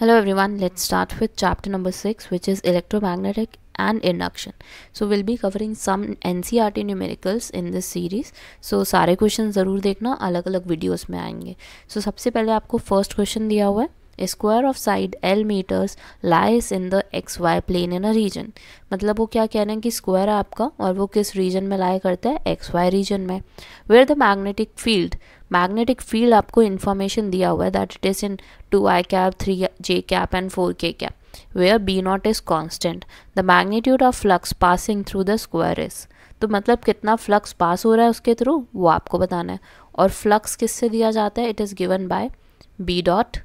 Hello everyone, let's start with chapter number 6 which is electromagnetic and induction. So we'll be covering some NCRT numericals in this series. So सारे question ज़रूर देखना अलग अलग videos में आएँगे so, सबसे पहले आपको फ़र्स्ट क्वेश्चन दिया हुआ है A square of side L meters lies in the XY plane in a region. मतलब वो क्या कह रहे हैं कि स्क्वायर है आपका और वो किस रीजन में लाई करता है? एक्स वाई रीजन में. Where the magnetic field magnetic field आपको इन्फॉर्मेशन दिया हुआ है that it is in two I cap three J cap and four K cap where B not is constant the magnitude of flux passing through the square is तो मतलब कितना flux pass हो रहा है उसके थ्रू वो आपको बताना है. और फ्लक्स किससे दिया जाता है? It is given by B dot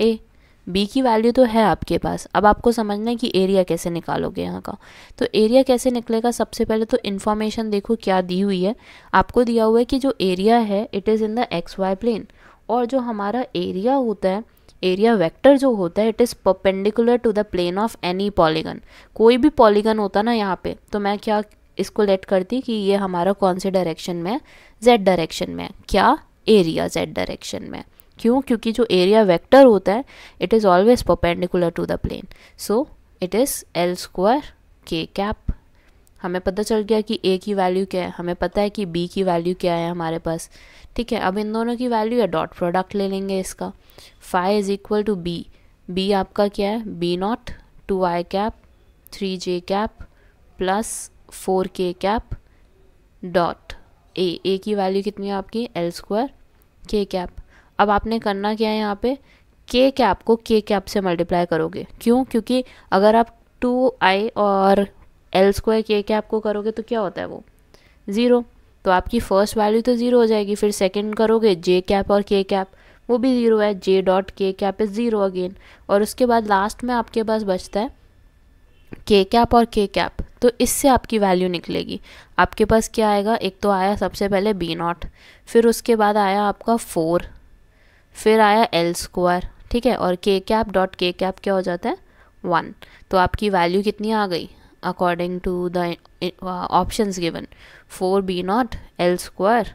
A B की वैल्यू तो है आपके पास। अब आपको समझना है कि एरिया कैसे निकालोगे यहाँ का। तो एरिया कैसे निकलेगा? सबसे पहले तो इन्फॉर्मेशन देखो क्या दी हुई है। आपको दिया हुआ है कि जो एरिया है it is in the X Y plane और जो हमारा एरिया होता है एरिया वेक्टर जो होता है it is perpendicular to the plane of any polygon कोई भी पॉलीगन होता ना यहाँ पे तो मैं क्या इसको लेट करती कि ये हमारा कौन से डायरेक्शन में है? जेड डायरेक्शन में है। क्या? एरिया जेड डायरेक्शन में क्यों? क्योंकि जो एरिया वेक्टर होता है it is always perpendicular to the plane so it is L square K cap हमें पता चल गया कि ए की वैल्यू क्या है। हमें पता है कि बी की वैल्यू क्या है हमारे पास। ठीक है, अब इन दोनों की वैल्यू है डॉट प्रोडक्ट ले लेंगे इसका। Five is equal to B B आपका क्या है? B not two I cap three J cap plus four K cap dot A A की वैल्यू कितनी है आपकी? एल स्क्वायर के कैप अब आपने करना क्या है यहाँ पे? के कैप को के कैप से मल्टीप्लाई करोगे। क्यों? क्योंकि अगर आप टू आई और एल स्क्वायर के कैप को करोगे तो क्या होता है वो? ज़ीरो तो आपकी फ़र्स्ट वैल्यू तो ज़ीरो हो जाएगी, फिर सेकंड करोगे जे कैप और के कैप वो भी ज़ीरो है। J dot K cap is zero again और उसके बाद लास्ट में आपके पास बचता है के कैप और के कैप तो इससे आपकी वैल्यू निकलेगी। आपके पास क्या आएगा? एक तो आया सबसे पहले बी नॉट फिर उसके बाद आया आपका फोर फिर आया एल स्क्वायर ठीक है? और के कैप डॉट के कैप क्या हो जाता है? वन तो आपकी वैल्यू कितनी आ गई? According to the option given four B not L square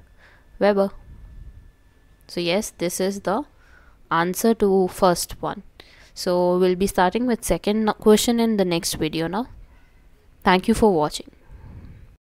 web so yes this is the answer to first one so will be starting with second question in the next video ना thank you for watching